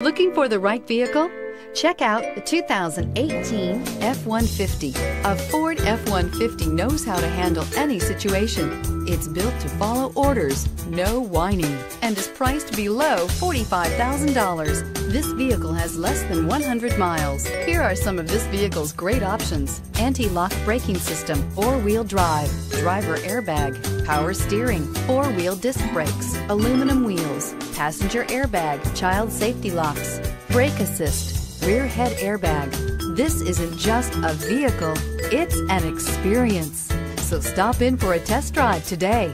Looking for the right vehicle? Check out the 2018 F-150. A Ford F-150 knows how to handle any situation. It's built to follow orders, no whining, and is priced below $45,000. This vehicle has less than 100 miles. Here are some of this vehicle's great options. Anti-lock braking system, four-wheel drive, driver airbag, power steering, four-wheel disc brakes, aluminum wheels, passenger airbag, child safety locks, brake assist, rear head airbag. This isn't just a vehicle, it's an experience. So stop in for a test drive today.